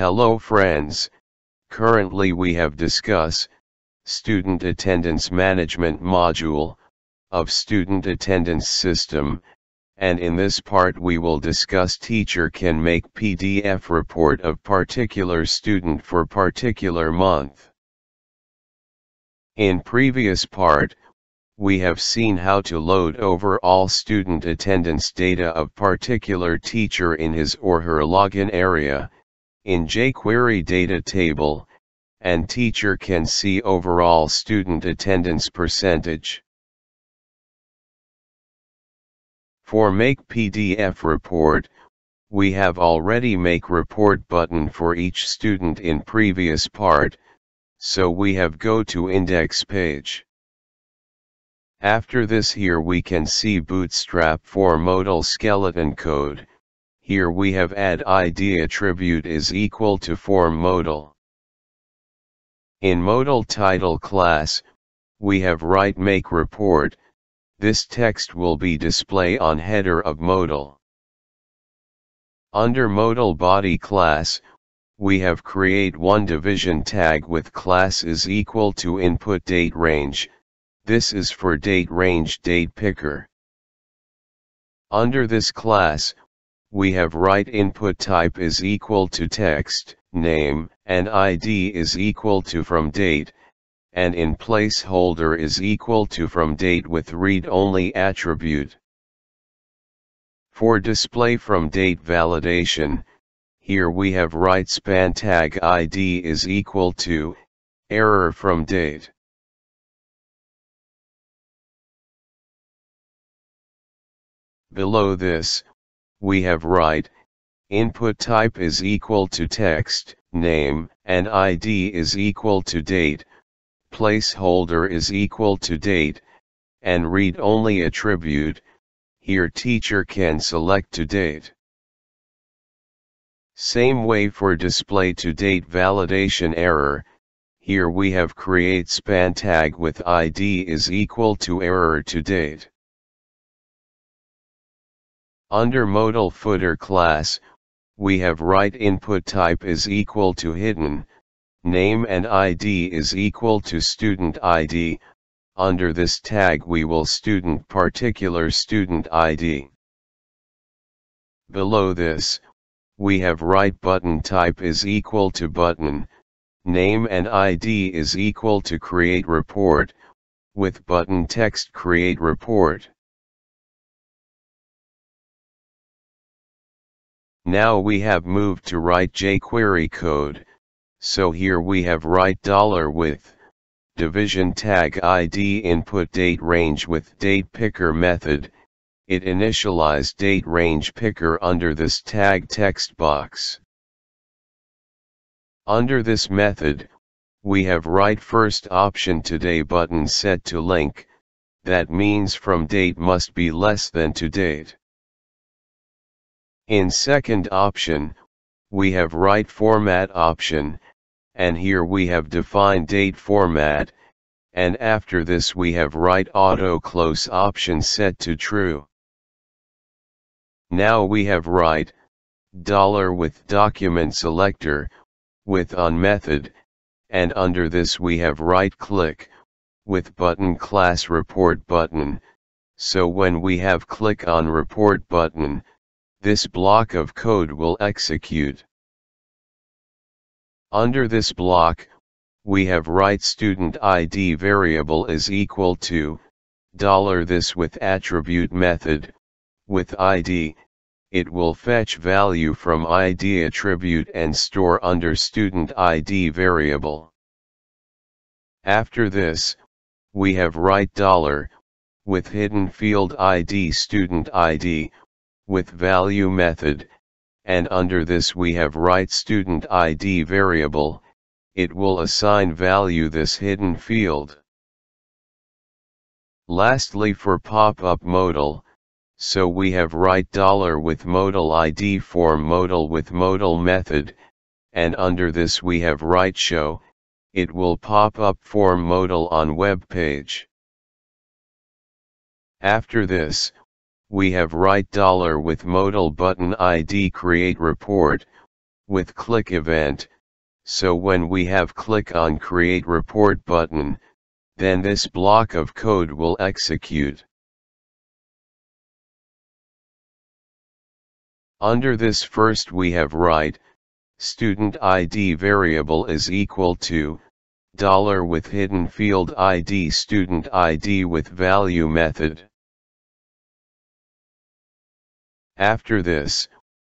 Hello friends, currently we have discuss, Student Attendance Management Module, of Student Attendance System, and in this part we will discuss teacher can make PDF report of particular student for particular month. In previous part, we have seen how to load overall student attendance data of particular teacher in his or her login area, in jQuery data table, and teacher can see overall student attendance percentage. For Make PDF Report, we have already Make Report button for each student in previous part, so we have go to index page. After this here we can see Bootstrap for modal skeleton code, here we have add ID attribute is equal to form modal. In modal title class, we have write make report, this text will be display on header of modal. Under modal body class, we have create one division tag with class is equal to input date range, this is for date range date picker. Under this class, we have write input type is equal to text, name, and ID is equal to from date, and in placeholder is equal to from date with read-only attribute. For display from date validation, here we have write span tag ID is equal to, error from date. Below this, we have write, input type is equal to text, name, and ID is equal to date, placeholder is equal to date, and read-only attribute, here teacher can select to date. Same way for display to date validation error, here we have create span tag with ID is equal to error to date. Under modal footer class, we have write input type is equal to hidden, name and ID is equal to student ID, under this tag we will student particular student ID. Below this, we have write button type is equal to button, name and ID is equal to create report, with button text create report. Now we have moved to write jQuery code, so here we have write dollar $with division tag ID input date range with date picker method, it initialize date range picker under this tag text box. Under this method, we have write first option today button set to link, that means from date must be less than to date. In second option, we have write format option, and here we have define date format, and after this we have write auto close option set to true. Now we have write, dollar with document selector, with on method, and under this we have right click, with button class report button, so when we have click on report button, this block of code will execute. Under this block, we have write student ID variable is equal to, dollar $this with attribute method, with ID, it will fetch value from ID attribute and store under student ID variable. After this, we have write dollar, with hidden field ID student ID, with value method, and under this we have write student ID variable, it will assign value this hidden field. Lastly for pop-up modal, so we have write dollar with modal ID form modal with modal method, and under this we have write show, it will pop up form modal on web page. After this, we have write dollar with modal button ID create report, with click event, so when we have click on create report button, then this block of code will execute. Under this first we have write, student ID variable is equal to, dollar with hidden field ID student ID with value method. After this,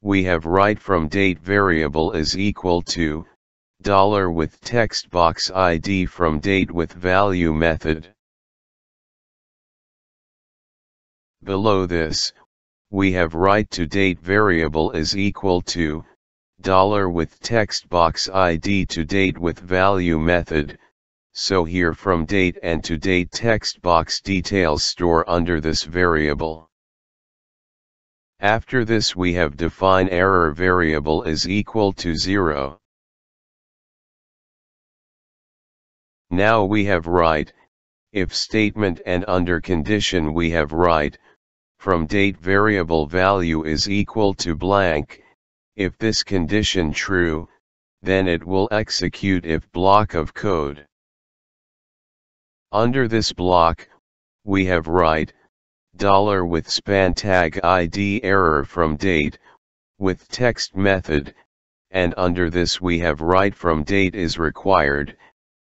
we have write from date variable is equal to, dollar with text box ID from date with value method. Below this, we have write to date variable is equal to, dollar with text box ID to date with value method, so here from date and to date text box details store under this variable. After this we have define error variable is equal to 0. Now we have write, if statement and under condition we have write, from date variable value is equal to blank, if this condition true, then it will execute if block of code. Under this block, we have write, dollar with span tag ID error from date, with text method, and under this we have write from date is required,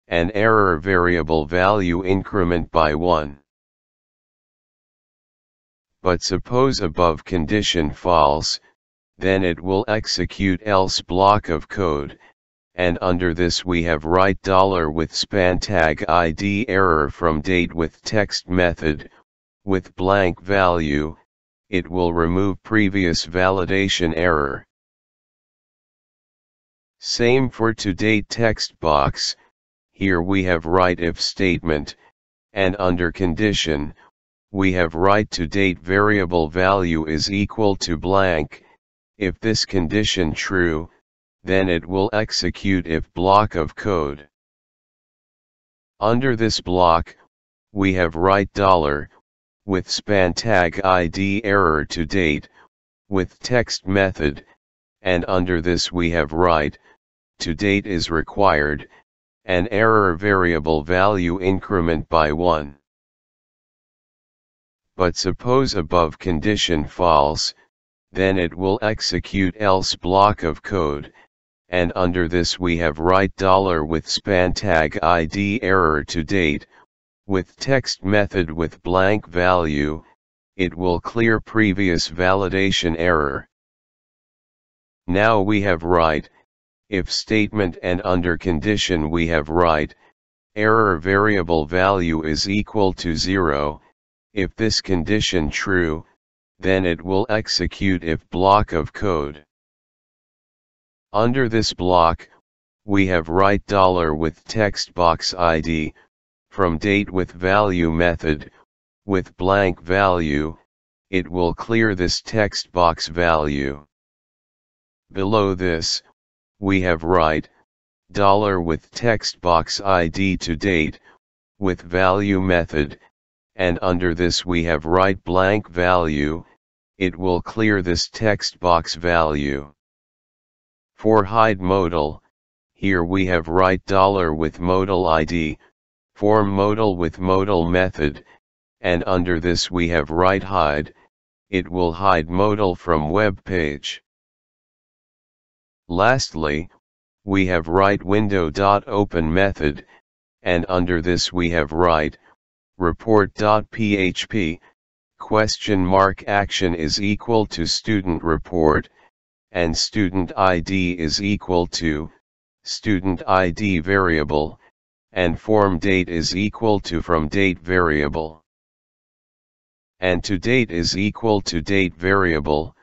an error variable value increment by 1. But suppose above condition false, then it will execute else block of code, and under this we have write dollar with span tag ID error from date with text method, with blank value, it will remove previous validation error. Same for to date text box, here we have write if statement, and under condition, we have write to date variable value is equal to blank, if this condition true, then it will execute if block of code. Under this block, we have write dollar, with span tag ID error to date, with text method, and under this we have write, to date is required, an error variable value increment by 1. But suppose above condition false, then it will execute else block of code, and under this we have write dollar with span tag ID error to date, with text method with blank value, it will clear previous validation error. Now we have write, if statement and under condition we have write, error variable value is equal to 0, if this condition true, then it will execute if block of code. Under this block, we have write dollar with text box ID, from date with value method, with blank value, it will clear this text box value. Below this, we have write, dollar with text box ID to date, with value method, and under this we have write blank value, it will clear this text box value. For hide modal, here we have write dollar with modal ID, form modal with modal method, and under this we have write hide, it will hide modal from web page. Lastly, we have write window.open method, and under this we have write, report.php, question mark action is equal to student report, and student ID is equal to, student ID variable, and form date is equal to from date variable. And to date is equal to date variable,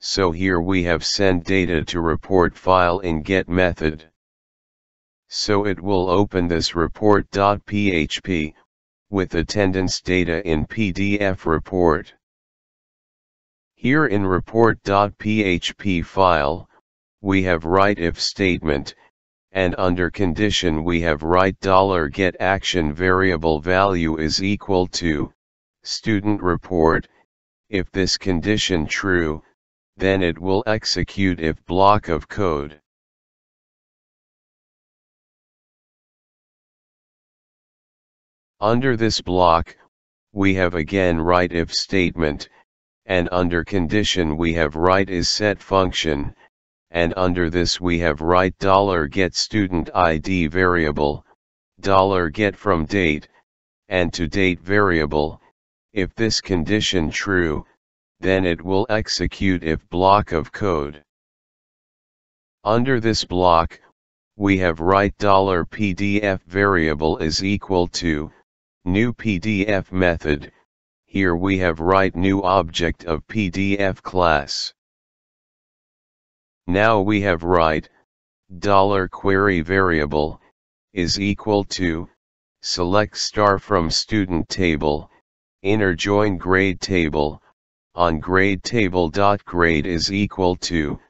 so here we have send data to report file in get method. So it will open this report.php, with attendance data in PDF report. Here in report.php file, we have write if statement, and under condition we have right dollar get action variable value is equal to student report. If this condition true then it will execute if block of code. Under this block we have again write if statement and under condition we have write is set function and under this we have write dollar $get student ID variable, dollar $get from date, and to date variable, if this condition true, then it will execute if block of code. Under this block, we have write dollar $PDF variable is equal to, new PDF method, here we have write new object of PDF class. Now we have write, dollar query variable, is equal to, select star from student table, inner join grade table, on grade table dot grade is equal to,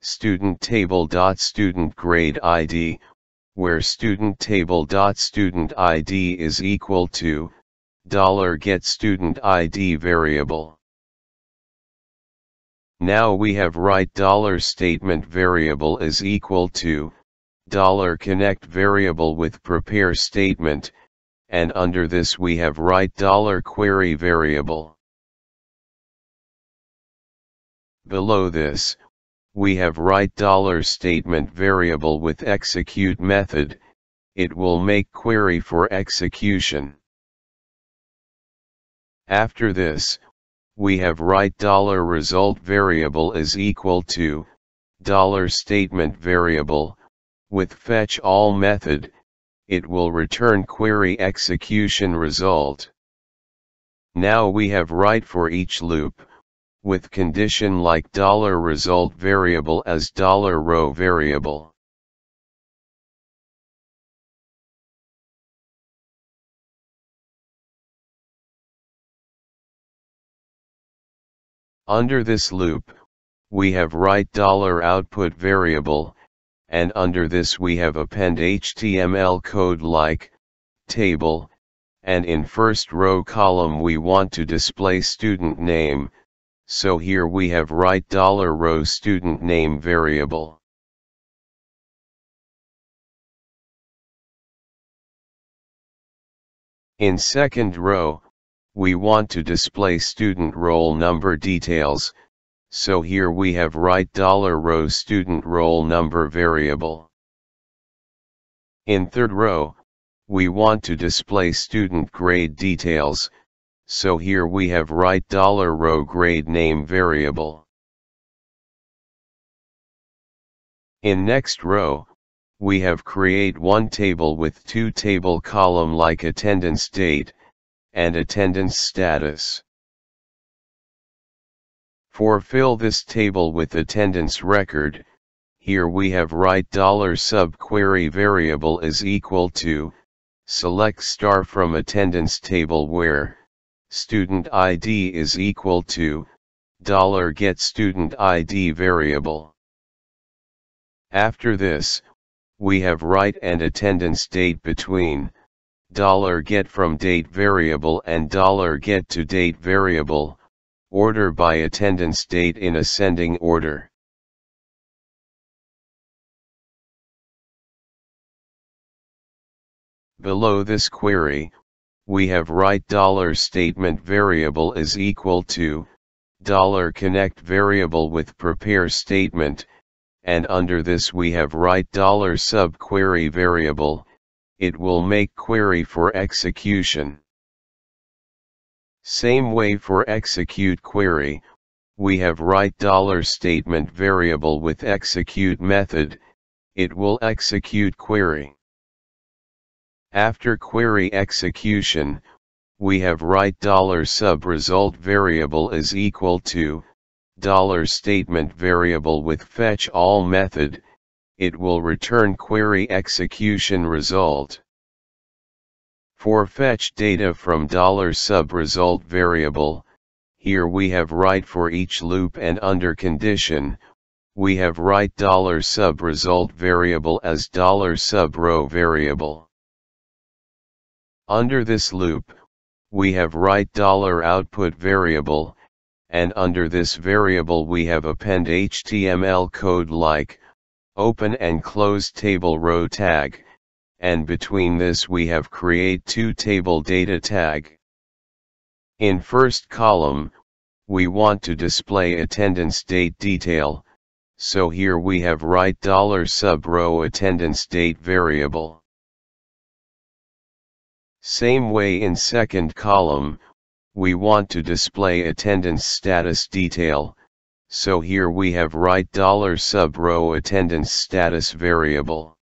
student table dot student grade ID, where student table dot student ID is equal to, dollar get student ID variable. Now we have write dollar statement variable is equal to dollar connect variable with prepare statement and under this we have write dollar query variable. Below this, we have write dollar statement variable with execute method, it will make query for execution. After this, we have write dollar result variable is equal to dollar statement variable with fetch all method it will return query execution result. Now we have write for each loop with condition like dollar result variable as dollar row variable. Under this loop, we have write dollar output variable, and under this we have append HTML code like, table, and in first row column we want to display student name, so here we have write dollar row student name variable. In second row, we want to display student roll number details, so here we have write dollar $row student roll number variable. In third row, we want to display student grade details, so here we have write dollar $row grade name variable. In next row, we have create one table with two table column like attendance date, and attendance status. For fill this table with attendance record, here we have write dollar subquery variable is equal to, select star from attendance table where, student ID is equal to, dollar get student ID variable. After this, we have write and attendance date between, get from date variable and get to date variable, order by attendance date in ascending order. Below this query, we have write statement variable is equal to connect variable with prepare statement, and under this we have write subquery variable, it will make query for execution. Same way for execute query, we have write dollar statement variable with execute method, it will execute query. After query execution, we have write dollar sub result variable is equal to dollar statement variable with fetch all method, it will return query execution result. For fetch data from $sub result variable, here we have write for each loop and under condition, we have write $sub result variable as $sub row variable. Under this loop, we have write $output variable, and under this variable we have append HTML code like, open and close table row tag, and between this we have create two table data tag. In first column, we want to display attendance date detail, so here we have write dollar sub row attendance date variable. Same way in second column, we want to display attendance status detail, so here we have write dollar sub row attendance status variable.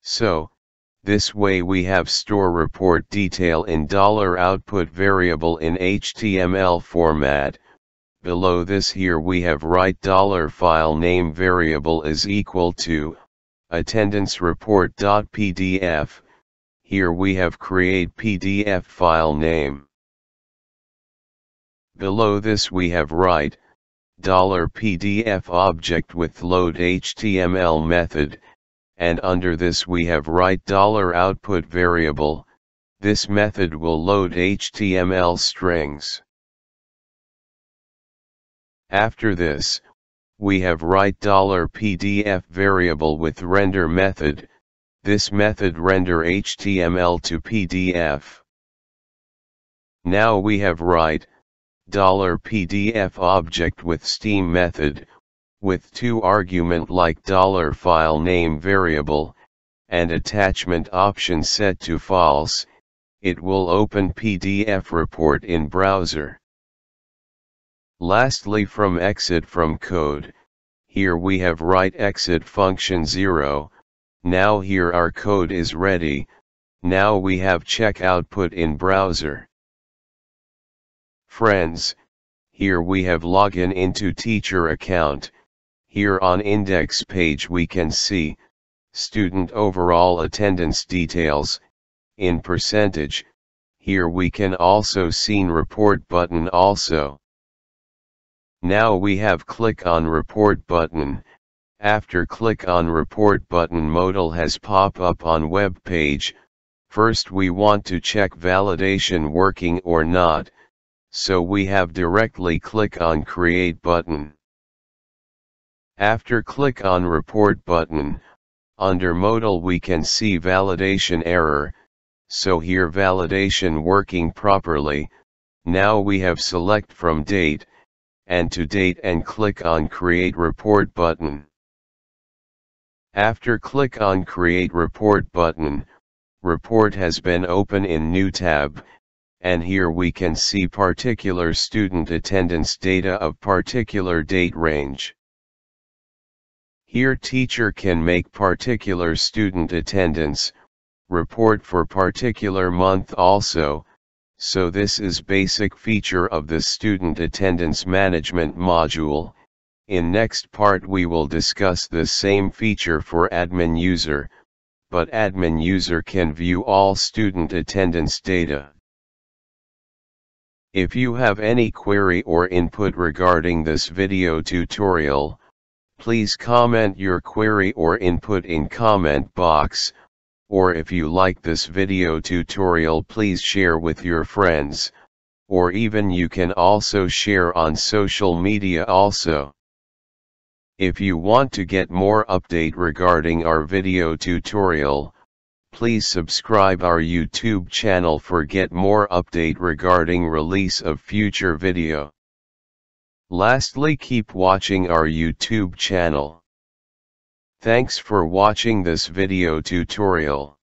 So, this way we have store report detail in dollar output variable in HTML format. Below this here we have write dollar file name variable is equal to attendance report.pdf. Here we have create PDF file name. Below this we have write $PDF object with load HTML method and under this we have write output variable, this method will load HTML strings. After this, we have write $PDF variable with render method, this method render HTML to PDF. Now we have write $PDF object with stream method, with two argument like $file name variable, and attachment option set to false, it will open PDF report in browser. Lastly from exit from code, here we have write exit function 0, now here our code is ready, now we have check output in browser. Friends, here we have login into teacher account, here on index page we can see, student overall attendance details, in percentage, here we can also seen report button also. Now we have click on report button, after click on report button modal has pop up on web page, first we want to check validation working or not, so we have directly click on create button. After click on report button, under modal we can see validation error, so here validation working properly, now we have select from date, and to date and click on create report button. After click on create report button, report has been open in new tab, and here we can see particular student attendance data of particular date range. Here teacher can make particular student attendance, report for particular month also, so this is basic feature of the student attendance management module. In next part we will discuss the same feature for admin user, but admin user can view all student attendance data. If you have any query or input regarding this video tutorial, Please comment your query or input in comment box, or if you like this video tutorial please share with your friends, or even you can also share on social media also. If you want to get more update regarding our video tutorial, please subscribe our YouTube channel for get more update regarding release of future video. Lastly keep watching our YouTube channel. Thanks for watching this video tutorial.